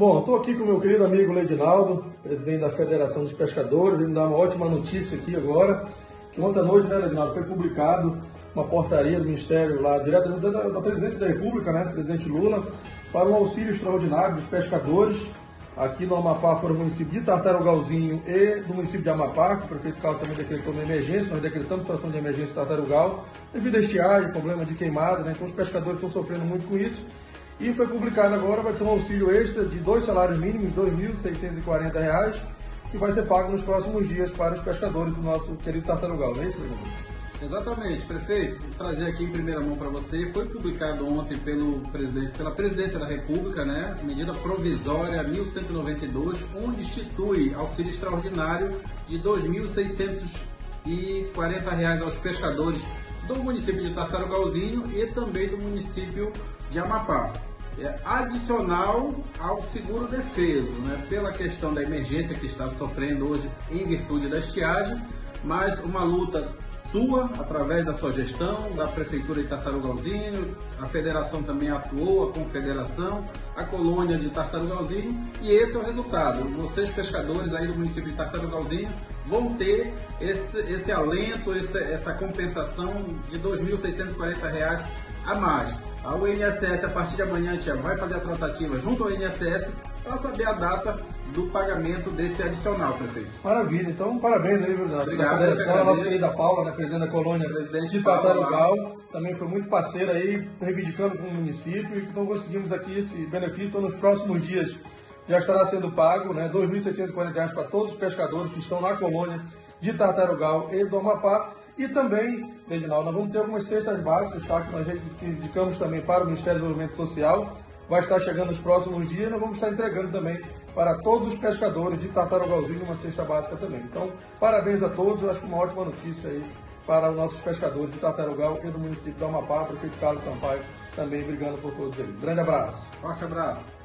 Bom, estou aqui com meu querido amigo Leidinaldo, presidente da Federação dos Pescadores. Ele me dá uma ótima notícia aqui agora, que ontem à noite, né, Leidinaldo, foi publicado uma portaria do Ministério lá, diretamente da, da Presidência da República, né, presidente Lula, para um auxílio extraordinário dos pescadores. Aqui no Amapá foram o município de Tartarugalzinho e do município de Amapá, que o prefeito Carlos também decretou uma emergência, nós decretamos situação de emergência em Tartarugal, devido a estiagem, problema de queimada, né, então os pescadores estão sofrendo muito com isso. E foi publicado agora, vai ter um auxílio extra de dois salários mínimos, R$ 2.640, que vai ser pago nos próximos dias para os pescadores do nosso querido Tartarugal, não é isso, Leandro? Exatamente, prefeito. Vou trazer aqui em primeira mão para você. Foi publicado ontem pelo presidente, pela Presidência da República, né, medida provisória 1192, onde institui auxílio extraordinário de R$ 2.640 aos pescadores do município de Tartarugalzinho e também do município de Amapá é adicional ao seguro defeso, né? pela questão da emergência que está sofrendo hoje em virtude da estiagem, mas uma luta sua, através da sua gestão, da Prefeitura de Tartarugalzinho, a Federação também atuou, a Confederação, a Colônia de Tartarugalzinho, e esse é o resultado. Vocês, pescadores aí do município de Tartarugalzinho, vão ter esse, esse alento, esse, essa compensação de R$ 2.640 a mais. A UNSS, a partir de amanhã, tia, vai fazer a tratativa junto ao INSS para saber a data do pagamento desse adicional, prefeito. Maravilha, então parabéns aí, Bruno. Obrigado. A nossa querida Paula, né, presidente da colônia presidente de Tatarugal, também foi muito parceira aí, reivindicando com o município, e então conseguimos aqui esse benefício, então nos próximos dias já estará sendo pago, né, R$ 2.640 para todos os pescadores que estão na colônia de Tartarugal e do Amapá. E também, Reginaldo, nós vamos ter algumas cestas básicas, tá? que nós indicamos também para o Ministério do Desenvolvimento Social. Vai estar chegando nos próximos dias e nós vamos estar entregando também para todos os pescadores de Tartarugalzinho uma cesta básica também. Então, parabéns a todos, eu acho que uma ótima notícia aí para os nossos pescadores de Tartarugal e do município de Amapá, prefeito Carlos Sampaio, também brigando por todos eles. Grande abraço. Forte abraço.